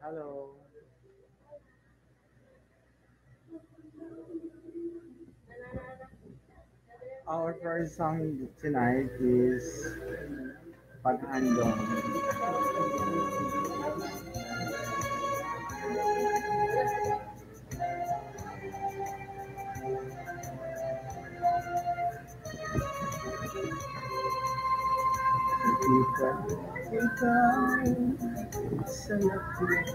Hello. Our first song tonight is Paghandong. Ikaw, ikaw, sa lapit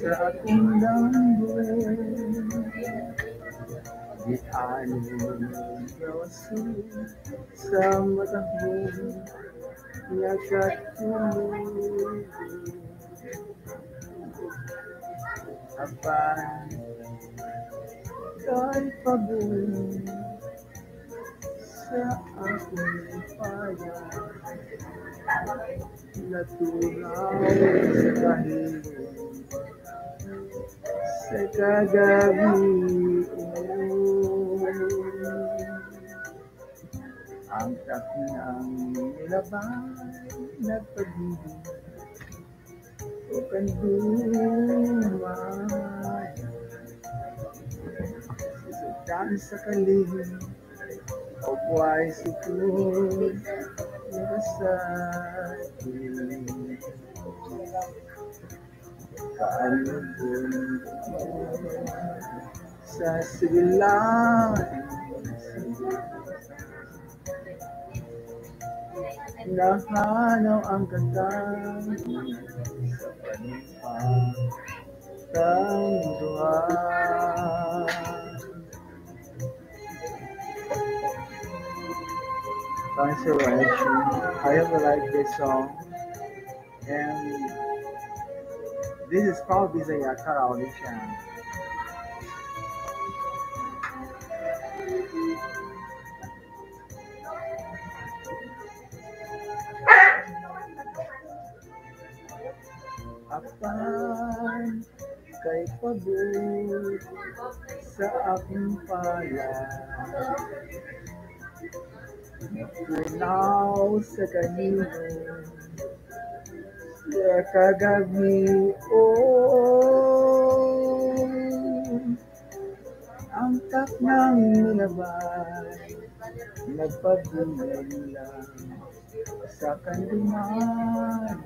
sa aking dambo. Di ano gawaso sa mata. Apan, kay sa aking paya Natulaw sa kahilong sa kagabi Ang taknang nilabay nagpagibig o kandumay Susudan sa kalihim o buhay sukod Narasati Kaalubon Sa silang Nahanaw ang katang Sa panipang Tangduhan Thanks for watching. I hope you like this song. And this is probably the Yakara audition. Apan kay pabot sa aking pala Tunaw sa kanino? Sa kagabi oh, ang tak ng nilabay nagpabulan lang sa kandumanan.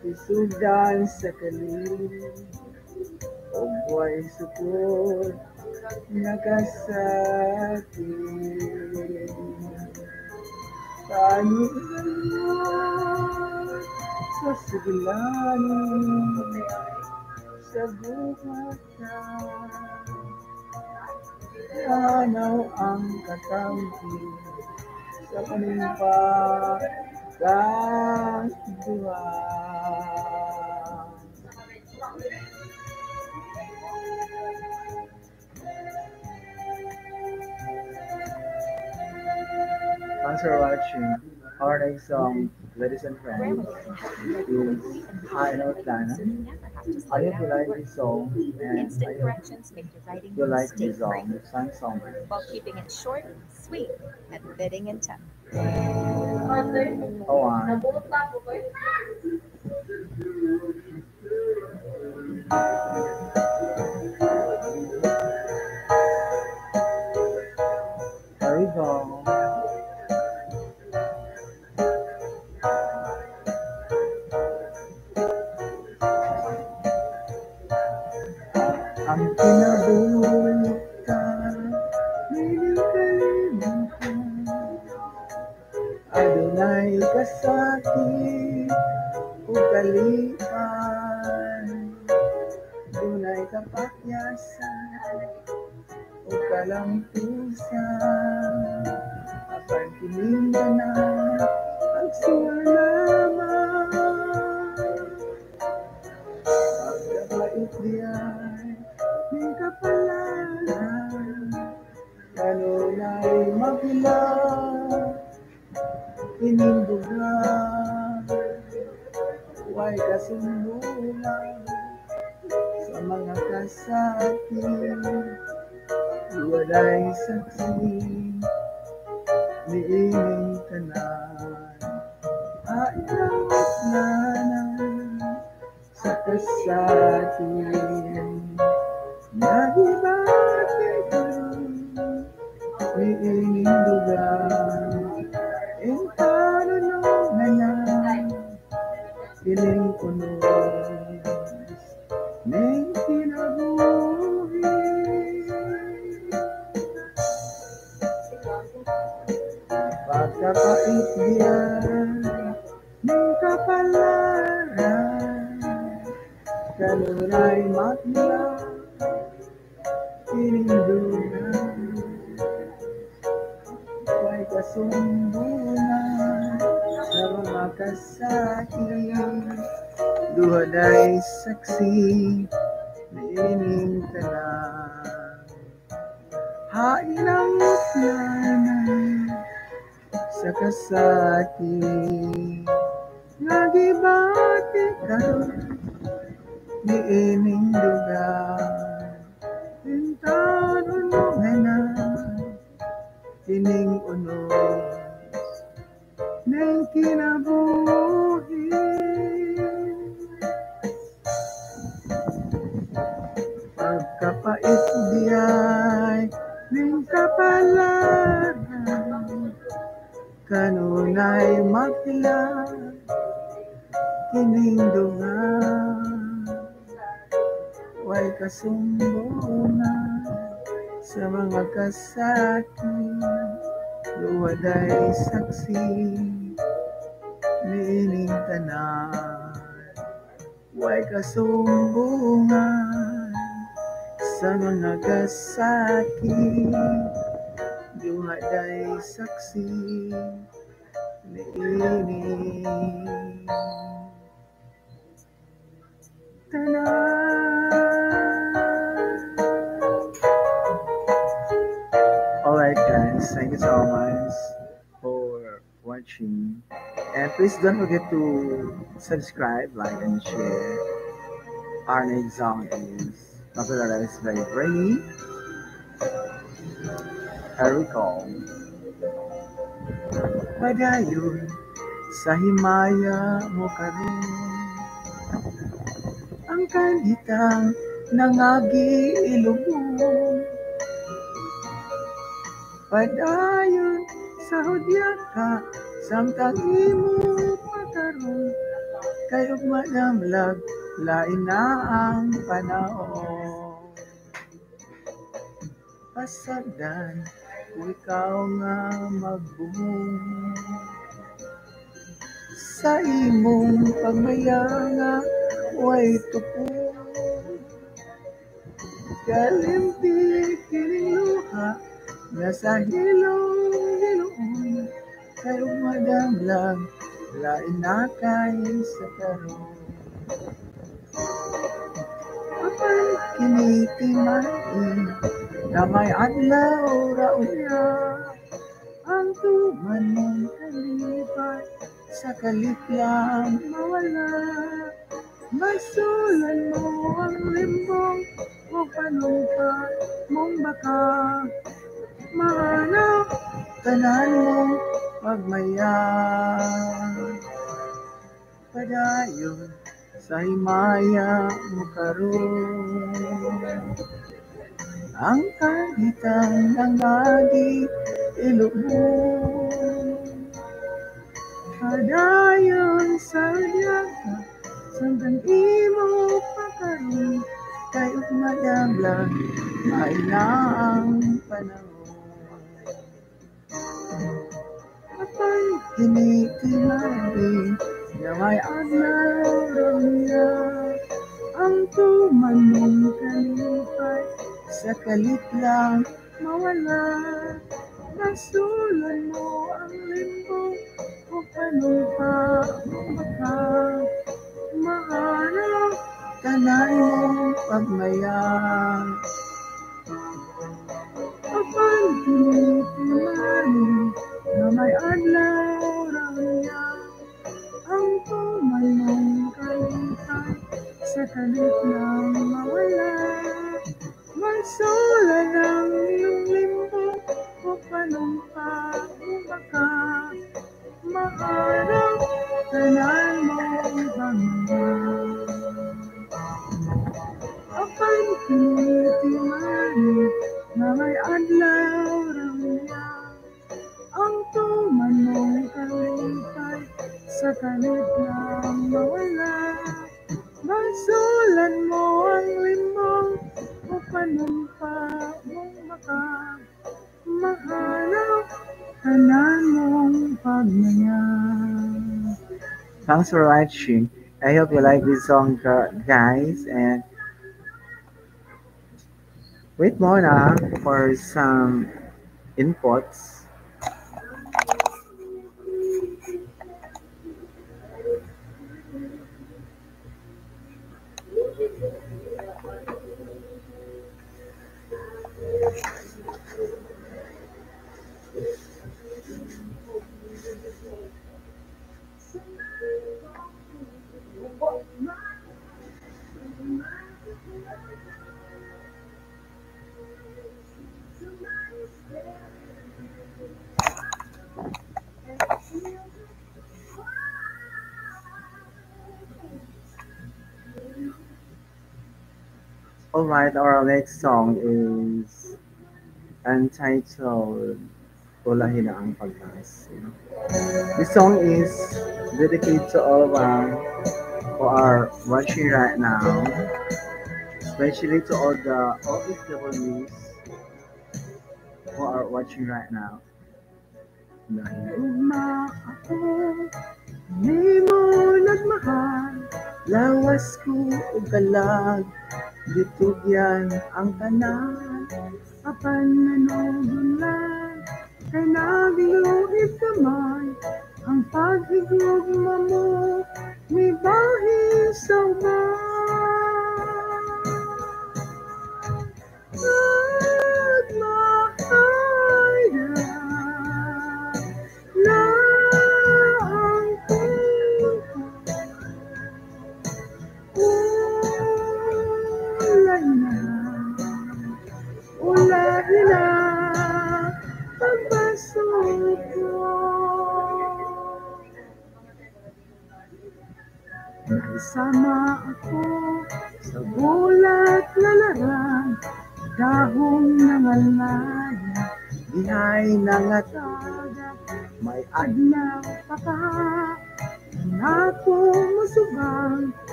Isudan sa kalim o buhay sukot Nagasaki Paano sa siglanin sa buhatan Hanaw ang katampi sa panimpa Kahidwa Thanks for watching. Our next song, ladies and friends, is High Note Lana. I hope you like this song and Instant corrections make your writing you like this song, this song song. while keeping it short, sweet, and fitting in time. Go oh, on. There tanan. Hain ang planan sa kasakit. Nagibati ka, niining lugar. Pintanon mo na kining unos ng kinabuhi. Diyay ng kapalaran, kanunay magtila kining dungan. Way kasumbungan sa mga kasakit, luwaday saksi, niining tanan. Way kasumbungan sa mga kasakit, luwaday saksi, niining tanan. Alright guys, thank you so much for watching. And please don't forget to subscribe, like, and share. Our next song is popularized by Brainy. Here we go. Padayon sa himaya mo karon ang kanitang nangagi ilubong Padayon sa hudya ka samtang imo pagkaroon kay ug madamlag lain na ang panahon. Pasagdan kung ikaw nga magbuhong sa imong pagmayanga way tupo kalimpi kining luha nasa hilong hiloon kay umadamlang lain na kay sa karon Kapag kinitimain na may adlaw raunya ang tuman mong kalipat sa kaliplang mawala Masulan mo ang limbong o panumpa mong baka Mahanap tanan mong pagmayan Padayon sa himaya mo karon Ang kahitang nangagi ilubong Padayon sa diyaga Samtang imo pakaroon Kay umadamlag May na ang panahon Kapag kinikilabi Na may adlaw raw niya Ang tuman mong kalipay Sa kalit lang mawala. Nasulan mo ang limbo O panumpa baka Mahanap tanan mong pagmayang Kapag kinikilabi Na may adlaw Ang tuman mong kalipay Sa kalit lang mawala. Magsulan ang Thanks for watching. I hope you like this song, guys. And wait Mona for some inputs. Alright, our next song is entitled Ulahin ang pagkas. This song is dedicated to all of us who are watching right now, especially to all the OFWs who are watching right now. Mo nagmahal, lawas ko o galag, ditugyan ang tanan, apan nanodon lang, kay nagluhit kamay, ang paghigugma mo, may bahis sa uban.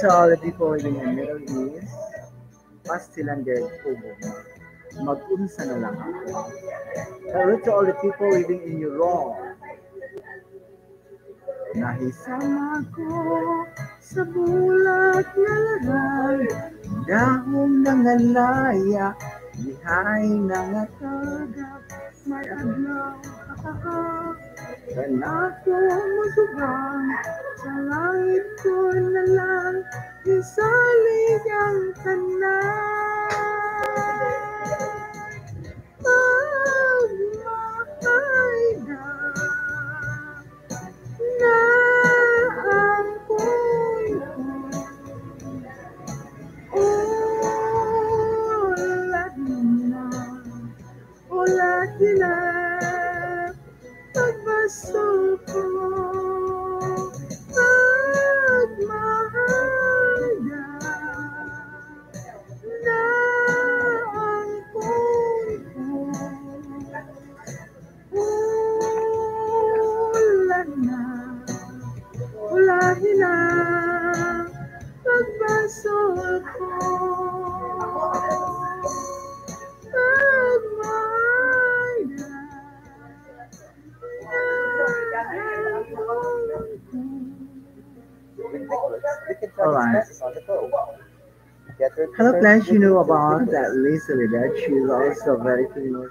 The people living in Middle East. Pastilander Kubo. Mag-unsa na lang ako. Hello to all the people living in Europe. Nahisama ko sa bulat na laray, dahong nangalaya, lihay nangatagap, may adlaw kakaka. Kanako masubang, sa langit ko na lang, isalig ang tanan. Plans you know about that Lisa that she's also very famous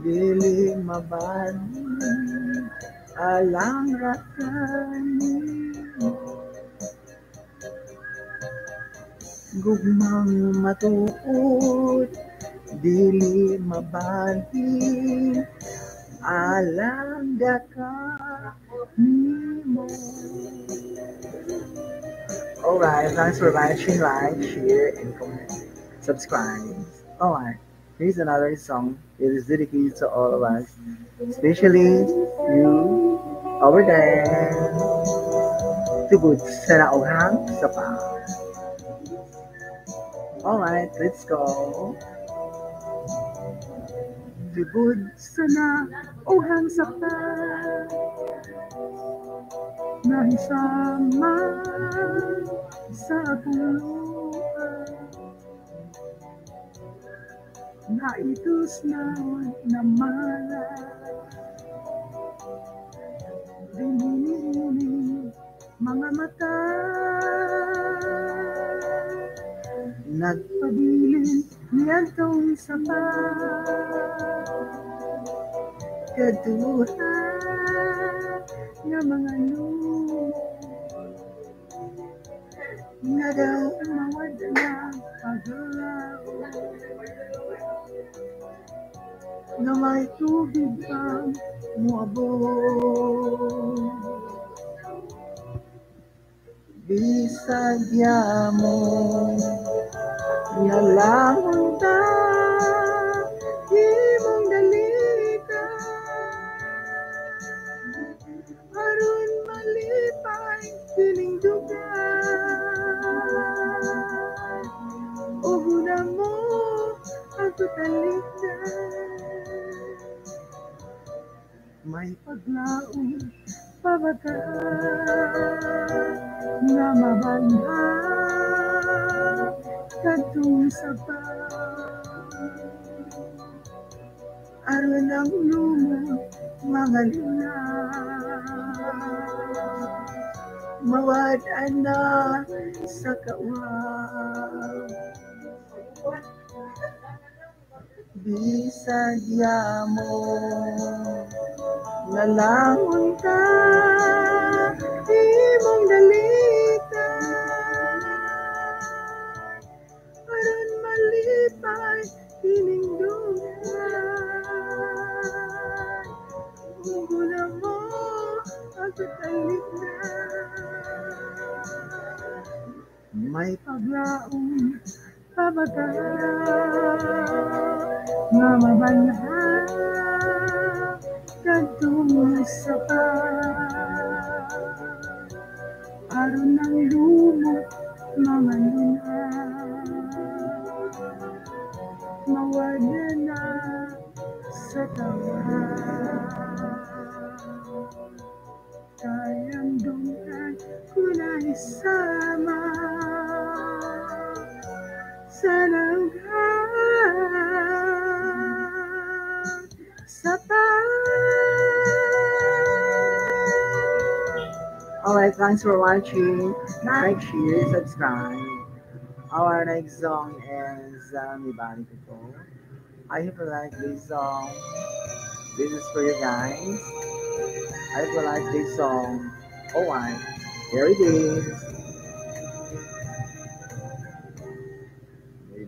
dili mabani alang rakani. Gugmang matuod. Dili mabani alang nimo Alright, thanks for watching, like, share, and comment. Subscribe. Alright, here's another song. It is dedicated to all of us, especially you over there. Tugod sa nauhang sapa. Alright, let's go. Tugod sa nauhang sapa. Nahisama sa puluhan Naitos na namala Dinini mga mata. Nagpabilin niyan tong sapa Kaduha nga mga lumo nga daw mawad na paglaw na may tubig pang muabot Bisagya mo nga lamang ta imong dalita aron malipay kining dugan ako talikdan may paglaong pabata nga mabanda kadtong sapa aron ang lumo mga luna. Mawad na sa kawan Bisagya mo. Nalangon ka Imong dalita. Aron malipay Kining dugan Ugula mo Ako talik na May paglaong Pabaga Nga mabanda Kadtong sa pa Aron ng lumot Mga luna Mawala na sa tawa Kayang dunggan ko na sa langhang sa Alright, thanks for watching. Like, share, subscribe. Our next song is um, Ibalik Ito. I hope you like this song. This is for you guys. I hope you like this song. Alright, here it is.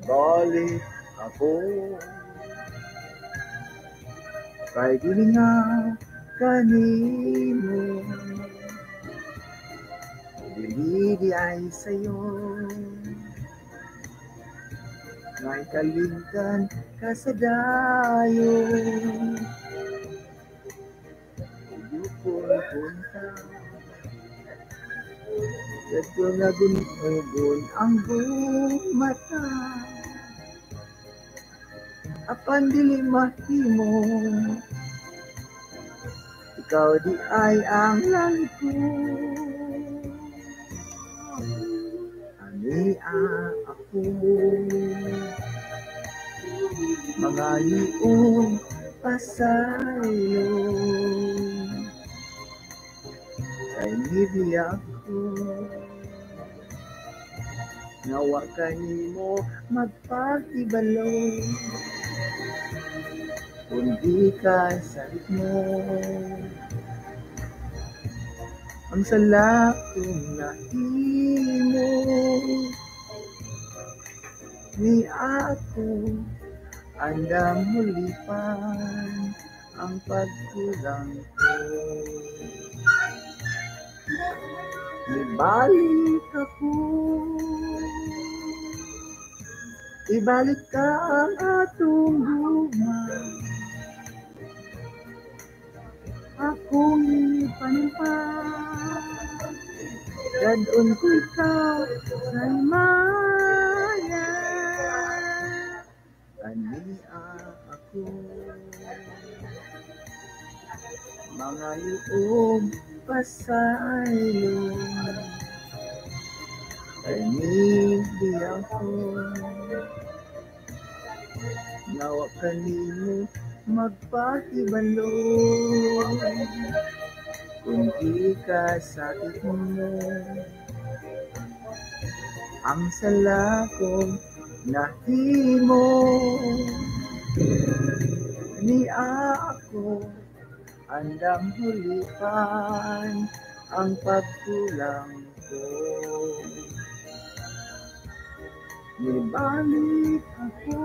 Ibalik ako. Kay dili nga kanimo Dili di ay sa'yo. Ngay kalimtan ka sa dayo. Yukon punta Kadto nga gunugon ang buong mata Apan dili mahimo Ikaw di ay ang langit ko Ani ako. Mga liong pasayo. Kay nibiyak ko Nawa kanimo magpakibalo kung di ka salit mo. Ang salak kong nahimo ni ako andam mulipan ang pagkulang ko. Ibalik ako Ibalik ka ang atong luma Akong panimpan Dadon ko ikaw sa maya Ania ako. Mga loob pasayo Kanindi ako. Nawa kanino magpakibalo Kung di ka sakit mo Ang sala kong nahimo Ni ako andang hulipan ang pagkulang ko. Ibalik ako,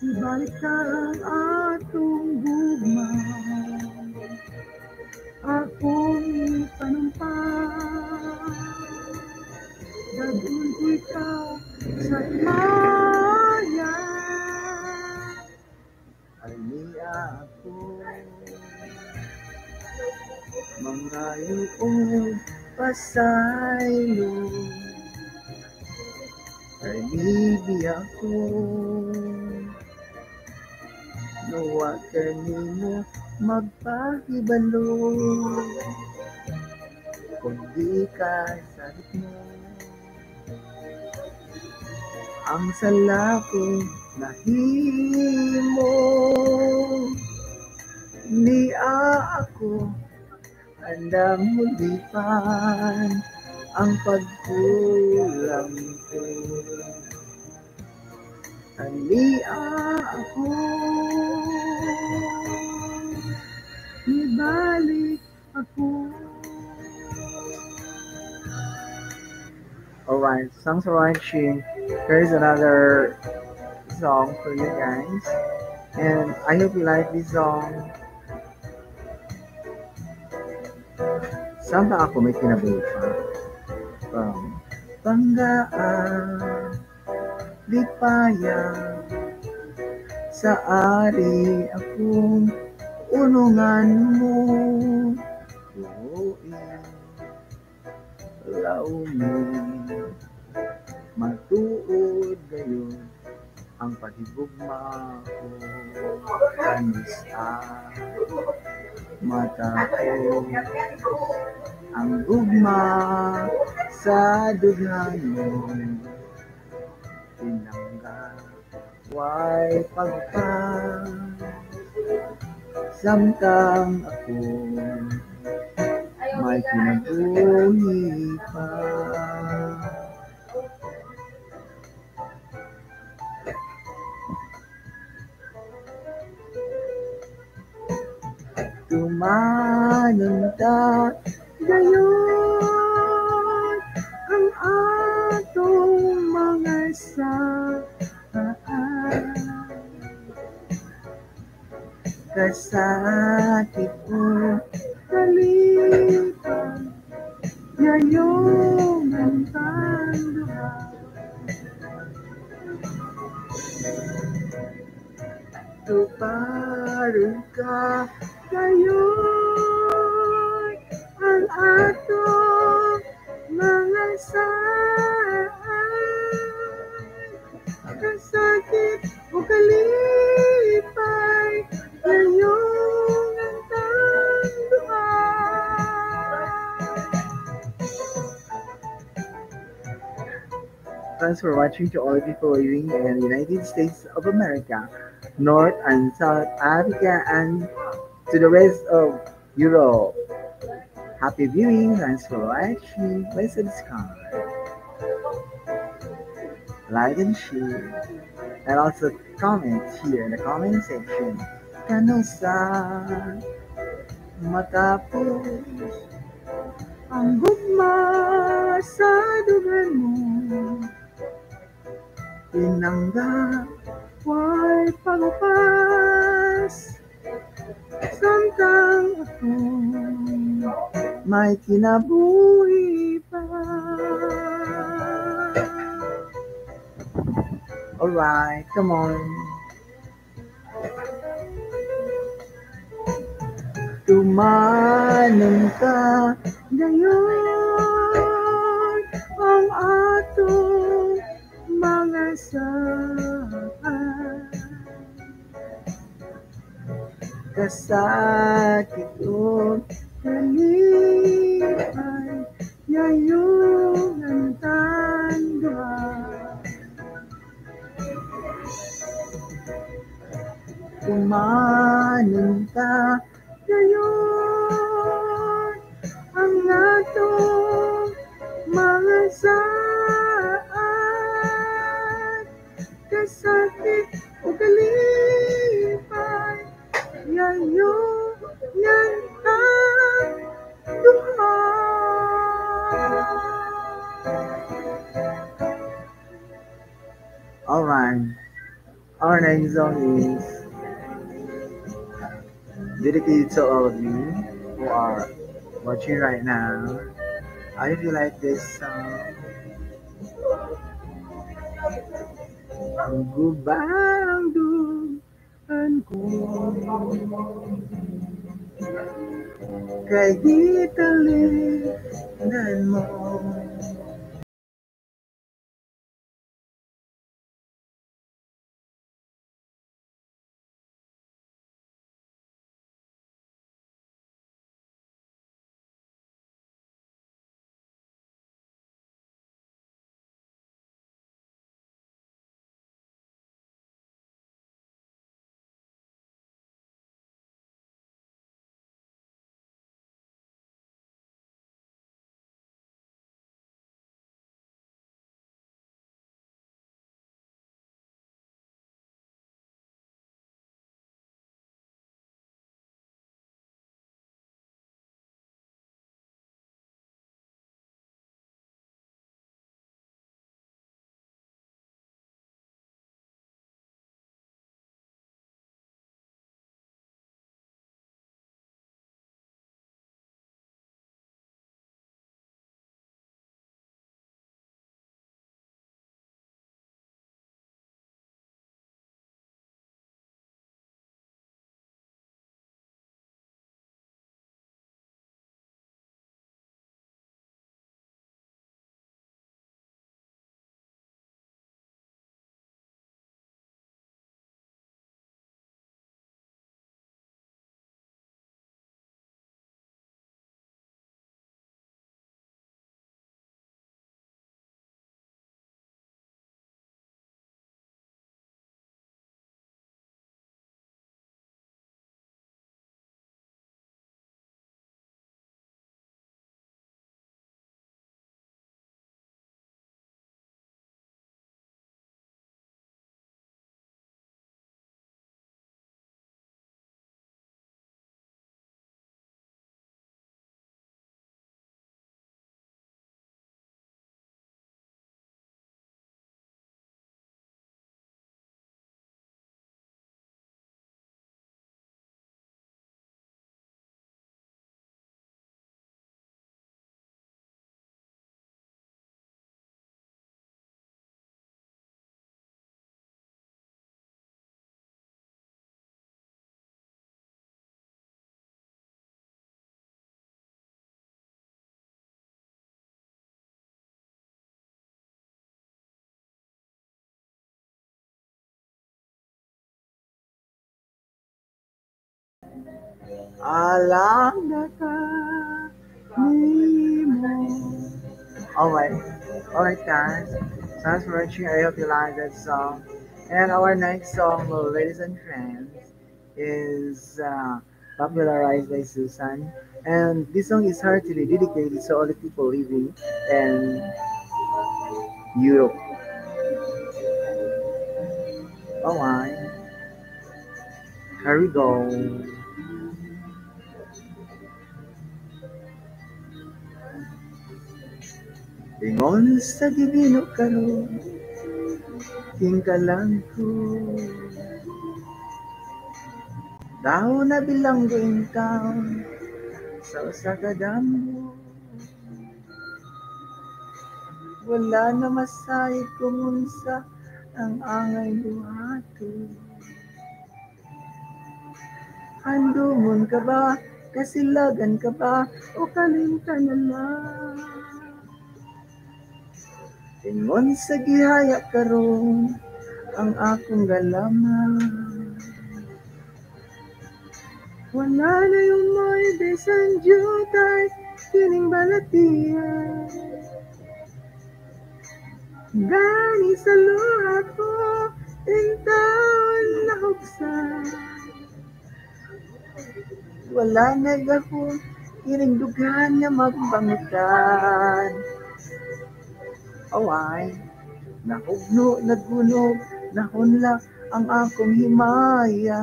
ibalik ka ang atong gugma. Akong panumpan, gagawin ko ikaw sa maya. Almiya ako, mga loob pasaylo. Alibi ako, nawa kanino magpahibalo. Kung di ka salit mo, ang sala kong nahimo. Ni ako andang mulipan ang pagkulang ko. Alia ako, ibalik ako. Alright, thanks for watching. Here's another song for you guys. And I hope you like this song. Saan ba ako may kinabuhi pa? From Panggaan, Lipaya, sa ari akong unungan mo. Tuuin, launin, matuod gayon ang paghigugma ko kanis mata ko ang gugma sa dughangon way pagpa samtang ako. May kinabuhi pa Tumanunta gayon ang atong mga saan Kasakit ko kalipan Ngayong ang tanduhan Tuparin ka ngayon ang atong mga Thanks for watching to all people living in the United States of America, North and South Africa, and to the rest of Europe. Happy viewing. Thanks for watching. Please subscribe, like, and share. and also comment here in the comment section. Kanusa matapos ang gugma sa dugan mo Pinangga Why pagpas Samtang ako May kinabuhi Alright, come on. Tumanan ka ngayon ang atong mga saan. Kasakit o kalipay, ngayong Kumanin ka ngayon. Ang atong mga saan kasakit o kalipay ngayon ng Alright, our next song is dedicated to all of you who are watching right now. I hope you like this song. Ang gubang duhan ko Kay gitalinan mo Alam na ka ni mo. Alright. Alright guys. Thanks for watching. I hope you like that song. And our next song, ladies and friends, is uh, popularized by Susan. And this song is heartily dedicated to all the people living in Europe. My. Here we go. Ingon sa gibino karon tingkalan ko Daw na bilanggo in town sa usa ka damo Wala na masayod kung unsa ang angay buhato Handumon ka ba? Kasilagan ka ba? O kalimta na lang? Ingon sa gihaya karon ang akong galaman. Wala na yung may besan jutay kining balatian. Gani sa luha ko, intaon na huksan. Wala na gapon, kining dugan nga magbangutan. Away, nahugno, nagbunog, nahunla ang akong himaya.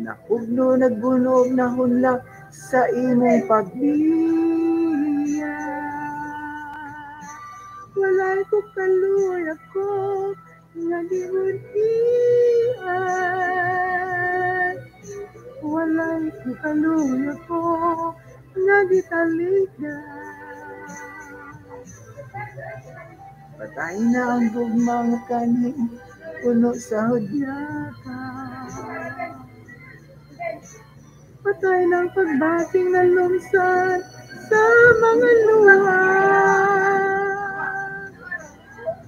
Nahugno, nagbunog, nahunla sa imong pagbiya. Walay ko kaluoy ako, nga gibuntian. Walay ko kaluoy ako, nga gitaligan. Patay na ang gugmang kanin, puno sa hudyata. Patay na ang pagbating ng lumsan sa mga luha.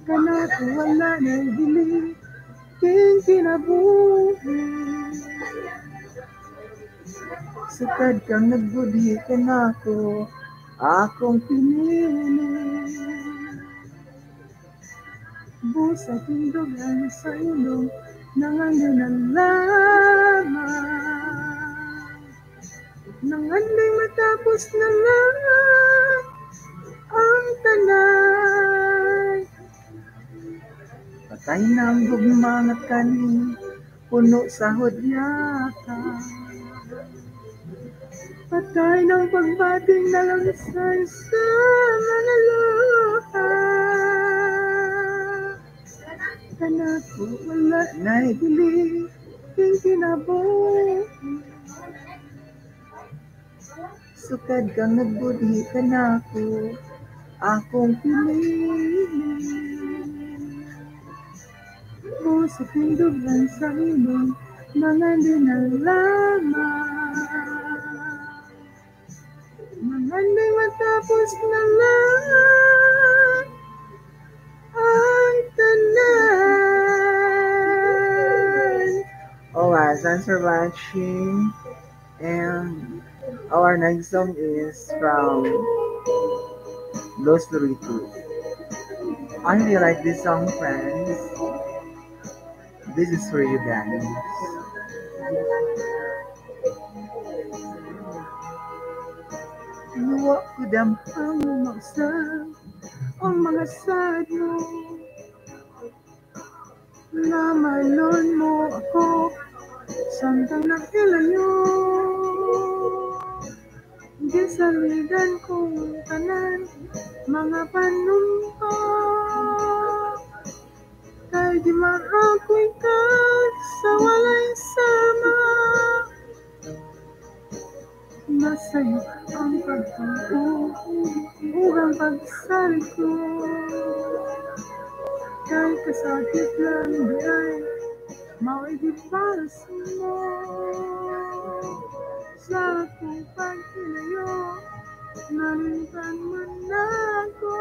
Kana ko wala na dili, king kinabuhi. Sukad kang nagbudhi ka na ko, akong pinili. Busa tindugan sa ilong Nanganday na lamang. Nanganday matapos na lang Ang tanay. Patay na ang gugmang at kanin Puno sa hudyata Patay ng pagbating na langsay sa mga luha Kana ko wala na ibili King kinabuhi Sukad kang nagbudhi ka na ko Akong pinili Puso tindugan sa ilong Mga dinalaman Mga di matapos na lang Ang tanan For watching and our next song is from Los Doritos. I really like this song, friends. This is for you guys. Luwa ko damhang umaksang ang mga sad mo Namalon mo ako Santang nakilayo Gisaligan kong tanan Mga panumpa Kay di maakoy ka Sa walay sama. Masaya ang pagtuo Ugang pagsali ko. Kay kasakit lang di ay Mauigiparas mo na ako.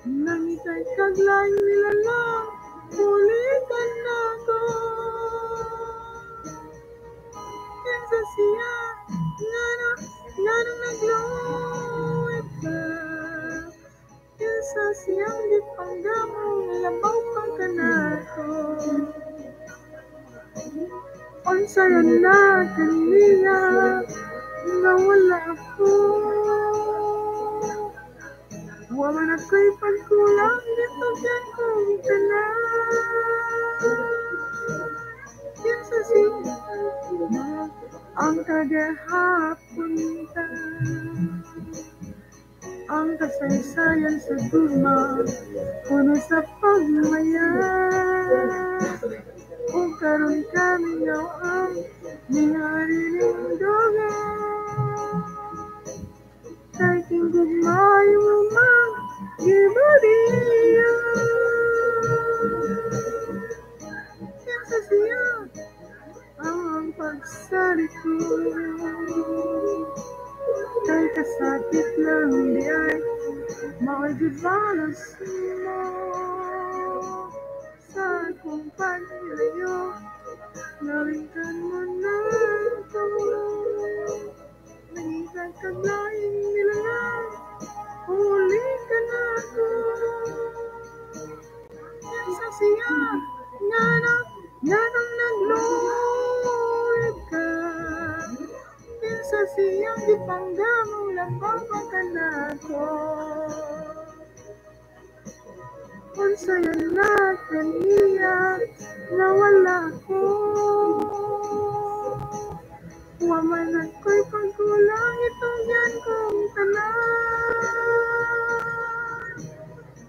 Nangitay kaglang nilalang Ulitan na ako Kinsa siya Nga na, nga na nagluwit ka Kinsa siyang di panggamong Labaw pang kanako sa'yo na kanina nawala ako. Waman ako'y pagkulang dito dyan kong tala. Yan sa ang kagahapon ka. Ang kasaysayan sa tuma, puno sa pagmaya kung karoon kami ngayon ang minariling dugo. Kahit hindi mayo mang ibariyo. Yan sa siya ang pagsalito. Kahit kasakit lang di ay sa akong paglayo Naringkan mo na kamulong Nagisang kaglaing nila. Huli ka na ako Sa siya na na na nang naglulog ka Sa siyang di panggamong lambang ka na ako ang saya na kanina na wala ko. Wamanat ko'y pagkulang ito yan kong tanan.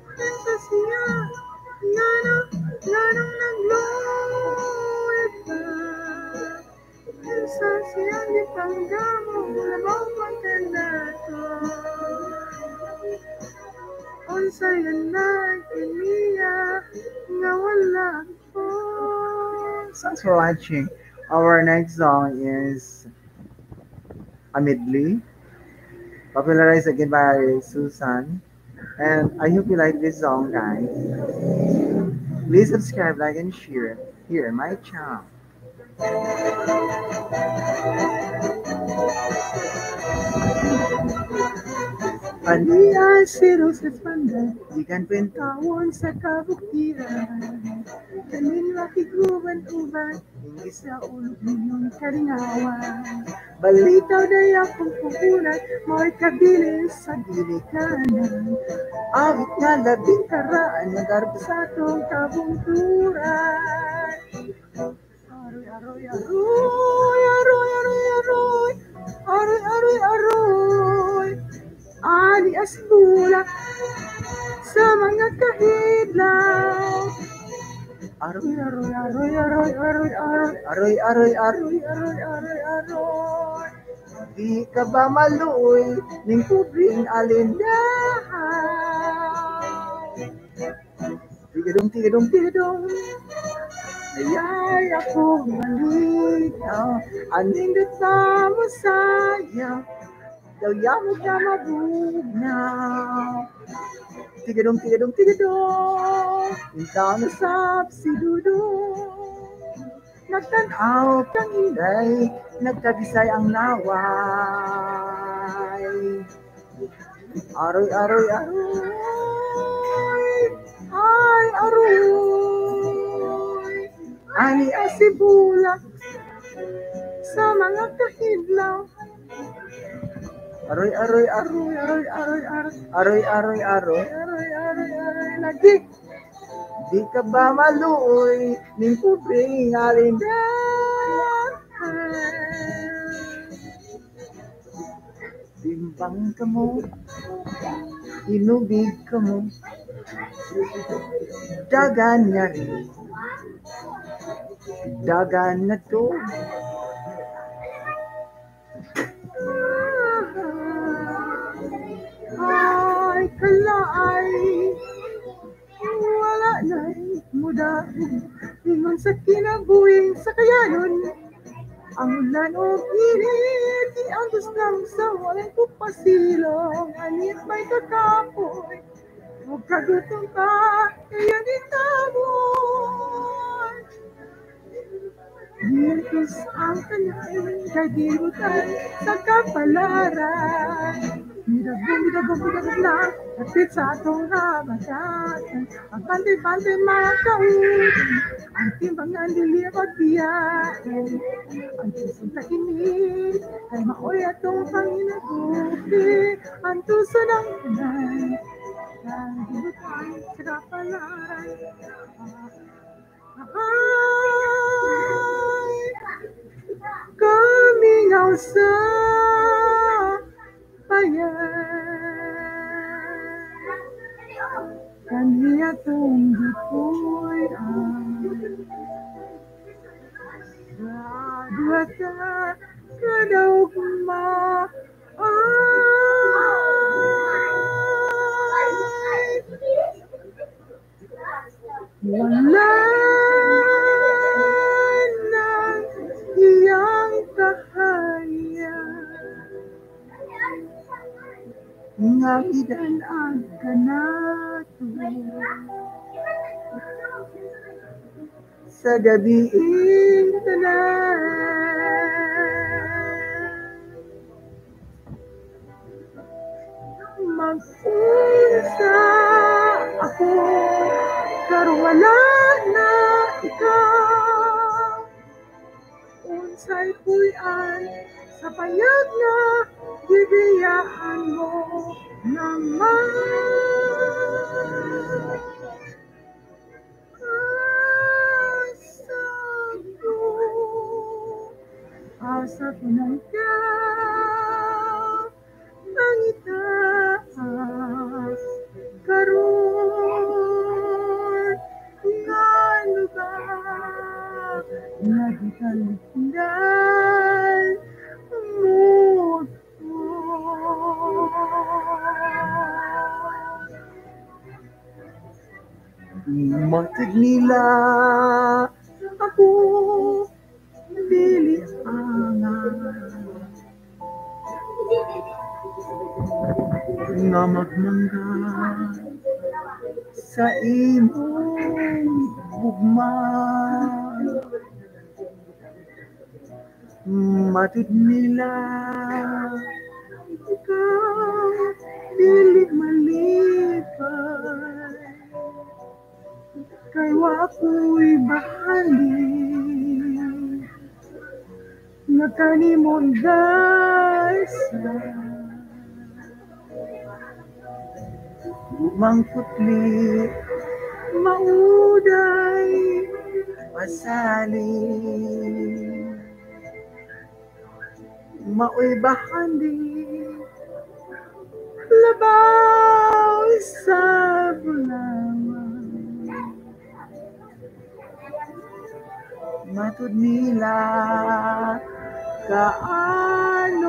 Princess niya, nana, nanang nagloit na. Princess niya, di panggamo, labang maganda ko. Unsay na kiniya nga wala ko. Thanks for watching. Our next song is Amidly, popularized again by Susan. And I hope you like this song, guys. Please subscribe, like, and share here my channel. Aniya siro sa panda, ikan pentawon sa kabutiran. Kanin makiguban uban, hindi sa ulo ninyong karingawan. Balitaw na akong puhunan, mo'y kabilis sa dilikanan. Awit nga labing karaan, nagarap sa atong kabungturan. Aroy, aroy, aroy, aroy, aroy, aroy, aroy, aroy, aroy. Ali asbula sa mga kahidlaw. Aroy, aroy, aroy, aroy, aroy, aroy, aroy, aroy, aroy, aroy, aroy, aroy. Di ka ba maluoy ning kubring alindahaw? Tigadong, tigadong, tigadong. Ayay ako malikaw, aning data mo sayang, daw yamo ka mabugnaw. Tigadong, tigadong, tigadong, intaw na sab si Dudong. Nagtanaw kang inday, nagkabisay ang naway. Aroy, aroy, aroy, ay, aroy. Ani asibula sa mga kahidlaw. Aroy, aroy, aroy, aroy, aroy, aroy, aroy, aroy, aroy, aroy, aroy, aroy, lagi. Di ka ba maluoy ning pubring alindahan? Bimbang ka mo, inubig ka mo, dagan nga rin. Dagan na to. Ay, kalaay, wala na'y muda. Ingon sa kinabuhing sa kayanon, ang ulan o init, ang gustang sa walang pupasilong, anit may kakapoy, huwag kagutom ka, kaya di tabon. Mirkus ang kanay, kagirutan sa kapalaran. Midagong, midagong, midagong lang, Kapit sa atong habasatan, ang banti-banti mga kautin, ang timbang ang lilipag biyain. Ang tusun na inig, ay maoy atong panginagupi, ang tusun ang sa kapalay. Kaniya tunggu sa ka kadaugma ay nga idanan ka nato sa gabiing tanan. Mag-isa ako, pero wala na ikaw. Unsay puyan sa payag na bibiyaan mo naman. Asa ko, asa ko na ikaw, ang itaas karon nga lugar nga gikalipdan Matid nila. Ako dili angan nga magmangga sa imong bugma matid nila. Ikaw dili malipay kay wako'y bahali nga kanimong dasa Mangputli mauday pasali Maoy bahandi matud nila kaano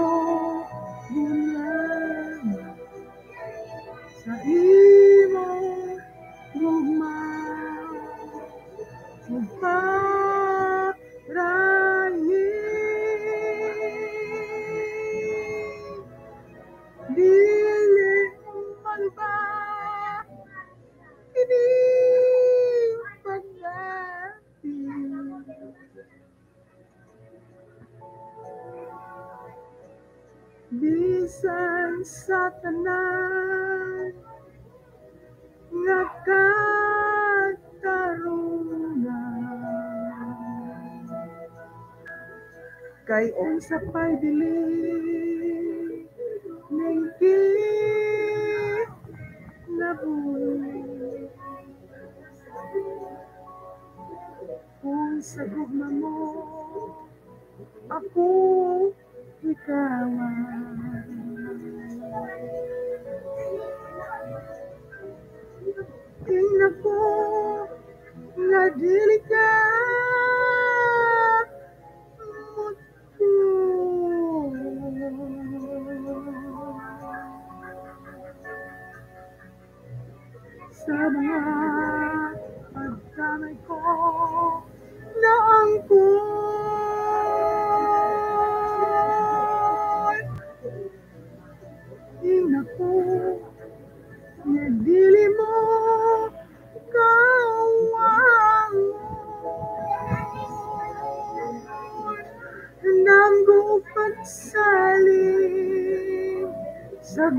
kay unsa pa'y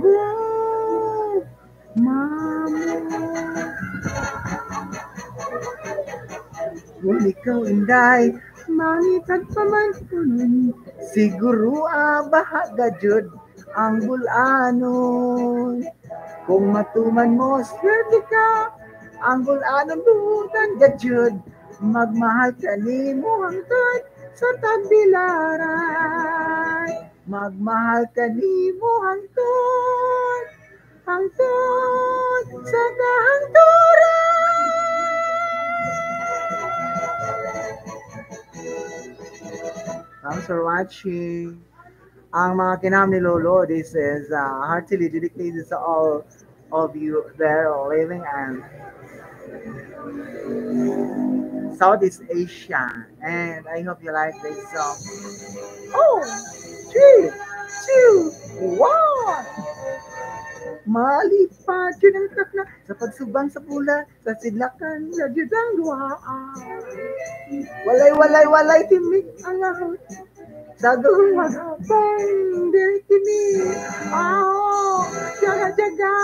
sa mamo Kung ikaw inday, mangitag pa man kunin, siguro ah, bahaga jud ang bulanon. Kung matuman mo, swerte ka, ang gulanon dutan gadyod, magmahal ka ni mo hangtod sa tagbilaran. Magmahal ka ni mo hangtod, hangtod sa kahangturan. Thanks for watching. Ang mga kinam ni Lolo, this is uh, heartily dedicated to all of you there living and Southeast Asia. And I hope you like this song. Oh, three, two, one. Malipad yun ang takna sa pagsubang sa pula sa sidlakan sa judang duhaan. Walay, walay, walay, timig ang ahot. Sa magabang diri kini. Ah, jaga, jaga.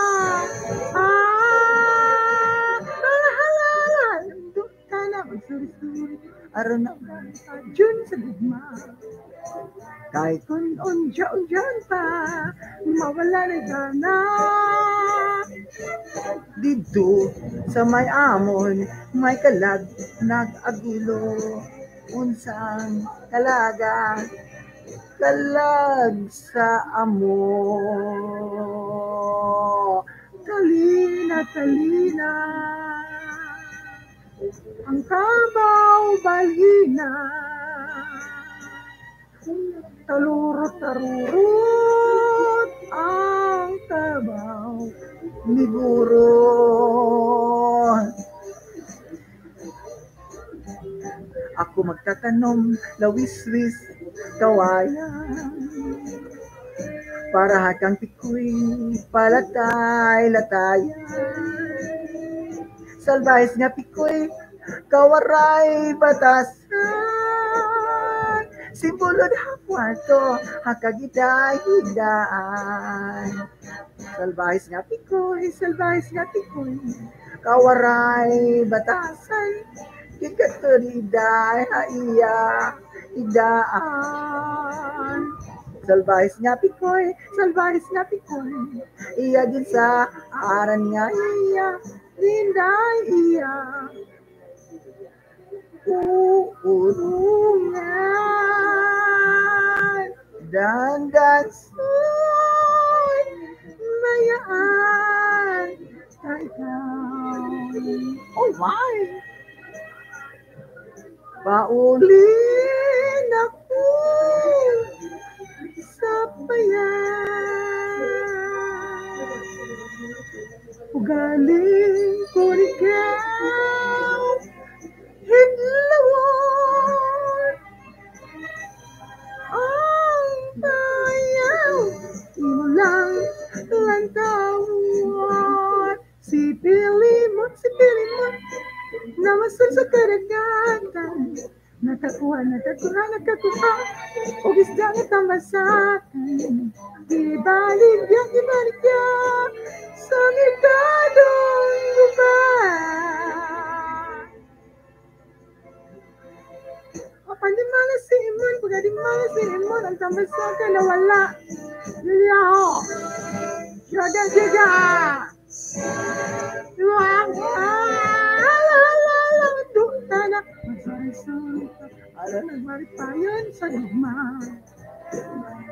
Ah, halahala. Na magsuri-suri. Aron na jun sa gugma. Kahit kung unja-unjan pa, mawala na gana. Dito sa may amon, may kalag, nag-agilo. Unsang kalaga, kalag sa amo. Talina, talina, ang kabaw balina. Talurot, tarurot, ang kabaw ni Guro. Ako magtatanom, lawis-wis, kawayan. Para hakang pikoy, palatay, Salbahis nga pikoy, kawaray, batasan. Simbolo na kwarto, hakagiday, higdaan. Salbahis nga pikoy, salbahis nga pikoy, kawaray, batasan. Kikaturiday, haiya, higdaan. Salbahis nga pikoy, salbahis nga pikoy, iya din sa aran nga iya, dinday iya. Uulungan, dandan soy, mayaan, ikaw. Oh my! Paulin ako sa bayan. Ugaling ko ikaw, hinlawon. Ang bayaw, imo lang lantawon. Si Pilimon, si Pilimon, namasan sa karagatan. Nakakuha, nakakuha, nakakuha, o isda nga tambasakan. Ibalik yan, ibalik yan, sa mitadong gubat. Kapag di mga si Imon, pag di mga si Imon, ang tambasakan na wala. Liliyaho. Yaga, yaga. Para nagmaripayan sa lugma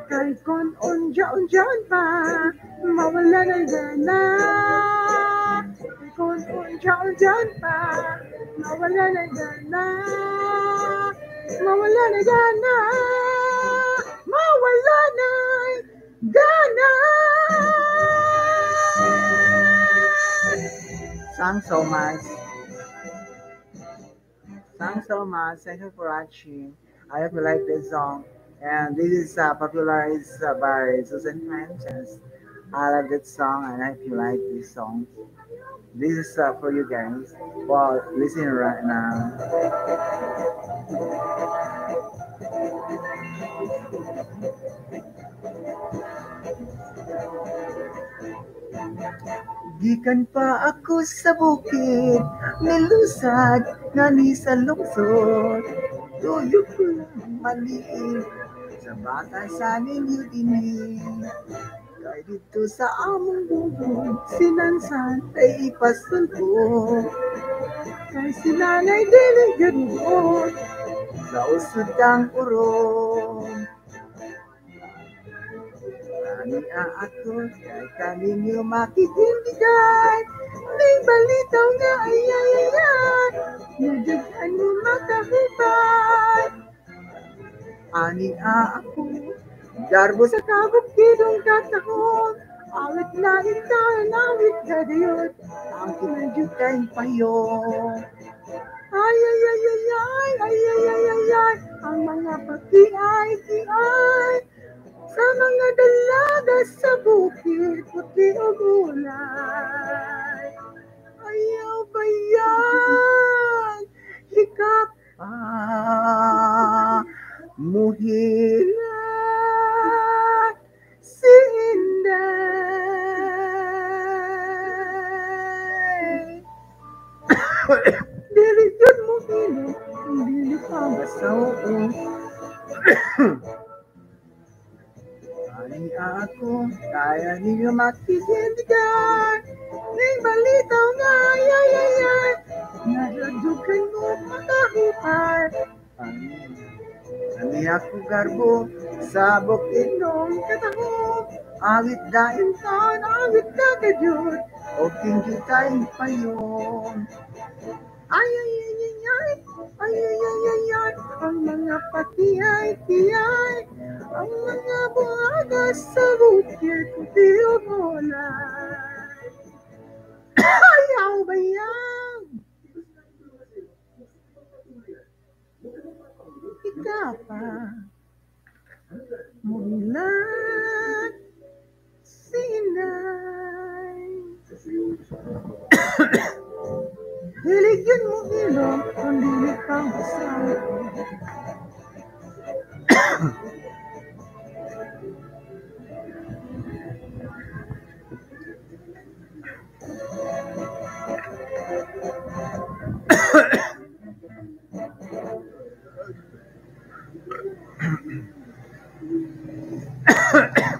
Kay kon unja-unjaan pa Mawala na gana Kay kon unja-unjaan pa Mawala na gana Mawala na gana Mawala na gana Thanks so much. Thanks so much. Thank you for watching. I hope you like this song. And this is uh, popularized uh, by Susan Francis. I love that song and I hope you like this song. This is uh, for you guys. Well, listen right now. Gikan pa ako sa bukid, nilusad nga ni sa lungsod. Tuyo ko lang maliit, sa bata sa ninyo dini. Kay dito sa among bubong, sinansan ay ipasulbo. Kay sinanay dili ganoon, sa usod ang urong. Kani ako, kay kaninyo makikindigan, may balitaw nga ay ay ay ay, nadaghan mo makahibay. Ani ako, Darbo sa kabukidong katahon, awit na intahan, awit ka dayon, ang kinadyo kayong payon. Ay, ay, ay, ay, ay, ay, ay, ay, ay, ay, ang mga pati-ay, ti-ay, sa di ang ulay. Ayaw ba yan? Hikap ah, muhila si Inday. Dili yun muhila, hindi pa basaw ako kaya ninyo makikinigan ng balitaw na ayayayan na ladukan mo makahipar Aniyak ko garbo, sabok inong kataho, awit dain tan, awit na kajut, o tinggi tayong payon. Ay, ay, ay, ay, ay. Ay, ay, ay, ay, ay. Ang mga patiyay-tiyay. Ang mga buhaga sa rupir puti o gulay. Ayaw ba yan? Ikaw pa. Mulat. Sinay. Sinay. Hiligyan mo ilong, kung dili kang basal.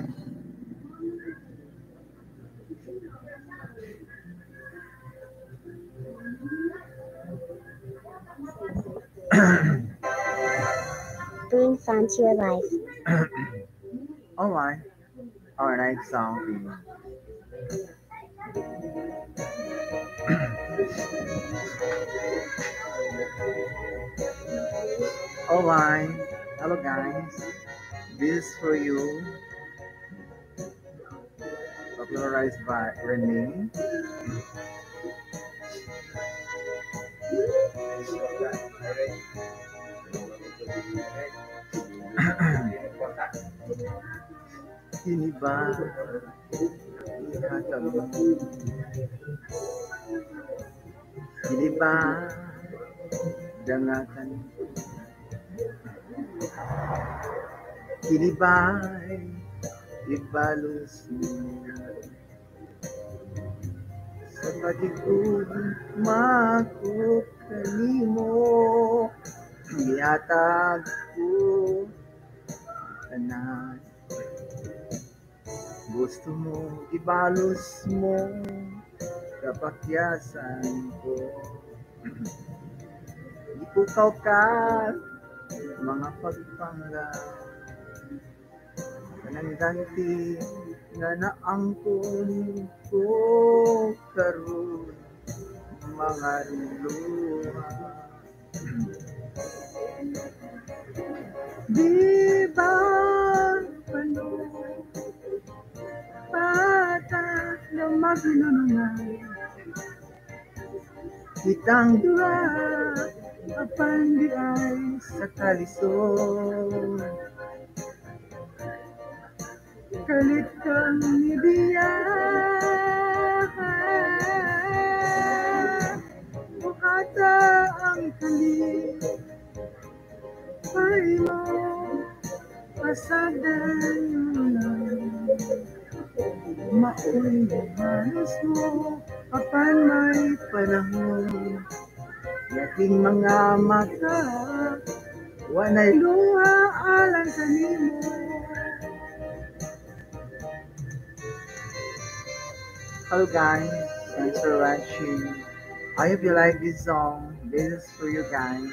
Bring fun to your life. Alright. Our next song Alright. Hello guys. This is for you. Popularized by Renee. Ini Iniba. Iniba. Dangatan. Kinibay Ibalos Kinibay sa patikod mako kanimo Ihatag ko tanan. Gusto mo ibalos mo kapakyasan ko. Ipukaw ka mga pagpanggap Kanang ganti nga naangkon ko karon mga luha. Di ba pano Pata na maglulungan Kitang dua Apan di ay sa kalisod Kalit kang nibiya Bukata ang kalit Ay mo Pasadan mo lang Maoy halos mo Apan may panahon Yating mga mata Wanay luha alang kanimo Hello guys, thanks for watching. I hope you like this song. This is for you guys.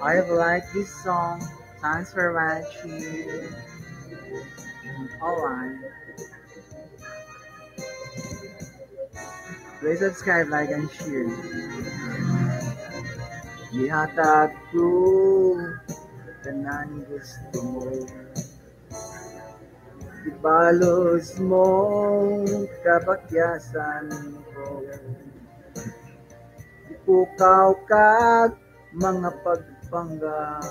I hope you like this song. Thanks for watching. Alright. Please subscribe, like, and share. Ihatag ko tanan gusto mo. Ibalos mo kabakyasan ko. Ipukaw kag mga pagpanggap.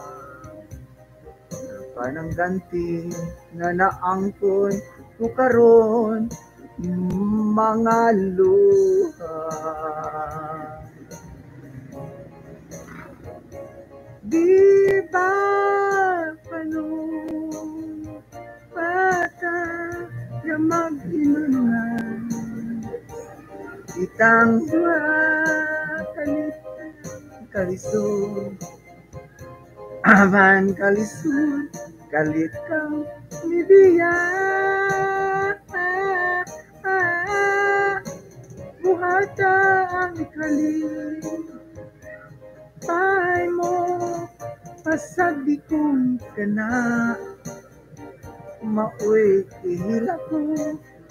Kanang ganti nga naangkon ko karon mga luha. Di ba panong bata nga mag-inungan Itang kalit kalisod Aman kalisod kalit kang mibiya. Buhata ang ikalit Pay mo pasagdi kong Mauwi ihila ko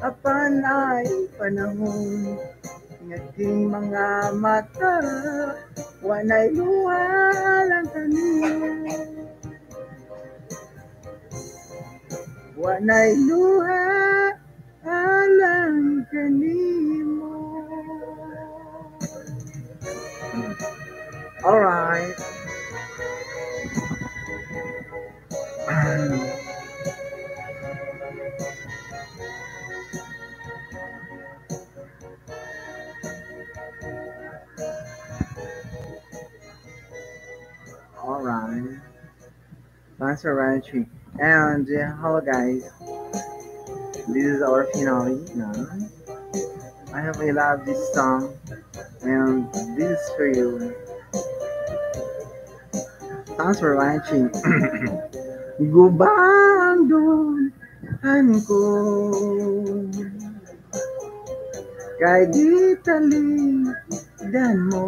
apan ay panahon. Ngating mga mata Wanay luha lang kanina Wanay luha alang kanimo. Alright. Alright. Thanks for watching. And uh, hello guys. This is our finale now. I hope you love this song. And this is for you. Thanks for watching. Gubang doon ko Kay di talidan mo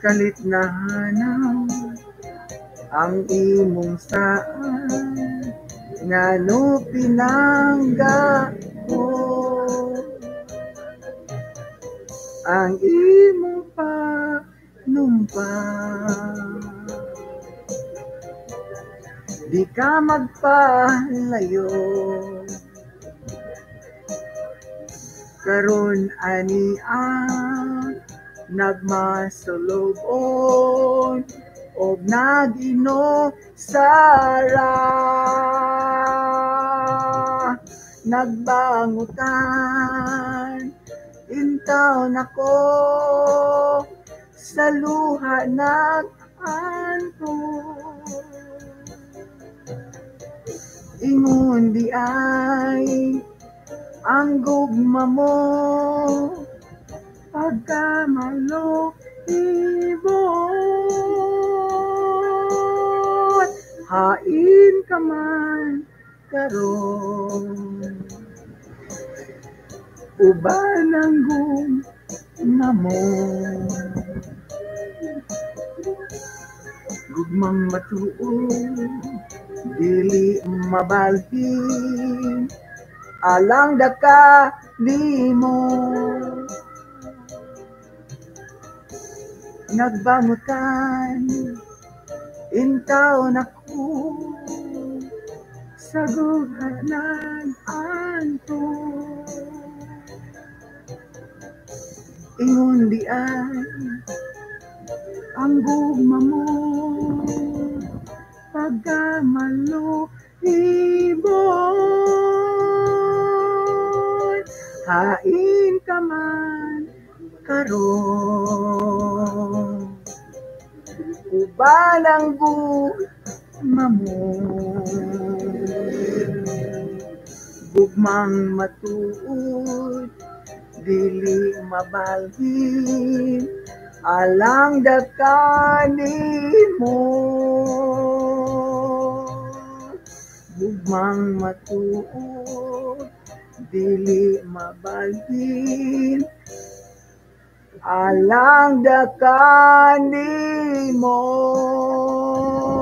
Kalit na hanaw ang imong saan nga no pinangga ko ang imong panumpa. Di ka magpalayo. Karon ani ang nagmasulobon og nagino sara nagbangutan intaw nako sa luha nag-anto ingon di ay ang gugma mo pagkamalo ibon hain ka man karon uban ang gugma mo. Gugmang matuon dili mabalhin. Alang daka di nagbangutan intaw na ko sa guhanan anto. Ingon di ay ang gugma mo pagkamalo ibon hain ka man karon uban ang gugma mo. Gugmang matuod dili mabalhin alang dakani mo. Ugmang matuod, dili mabalhin, alang dakani mo.